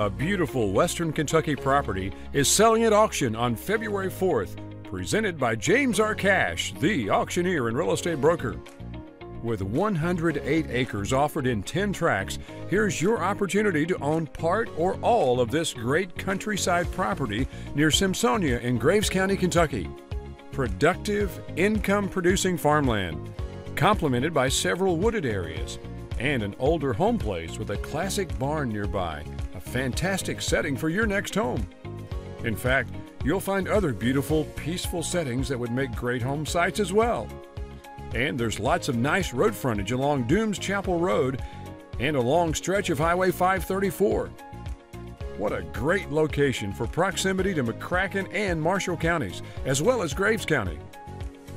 A beautiful Western Kentucky property is selling at auction on February 4th, presented by James R. Cash, the auctioneer and real estate broker. With 108 acres offered in 10 tracts, here's your opportunity to own part or all of this great countryside property near Symsonia in Graves County, Kentucky. Productive, income producing farmland, complemented by several wooded areas and an older home place with a classic barn nearby a fantastic setting for your next home. In fact, you'll find other beautiful, peaceful settings that would make great home sites as well. And there's lots of nice road frontage along Dooms Chapel Road and a long stretch of Highway 534. What a great location for proximity to McCracken and Marshall counties, as well as Graves County.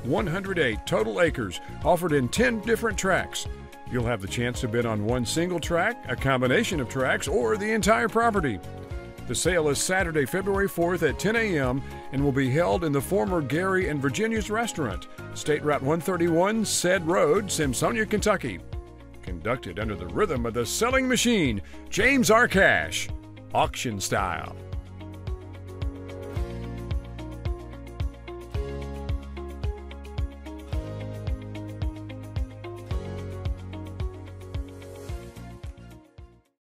108 total acres offered in 10 different tracts You'll have the chance to bid on one single tract, a combination of tracts, or the entire property. The sale is Saturday, February 4th at 10 a.m. and will be held in the former Gary and Virginia's restaurant, State Route 131, Said Road, Symsonia, Kentucky. Conducted under the rhythm of the selling machine, James R. Cash, auction style.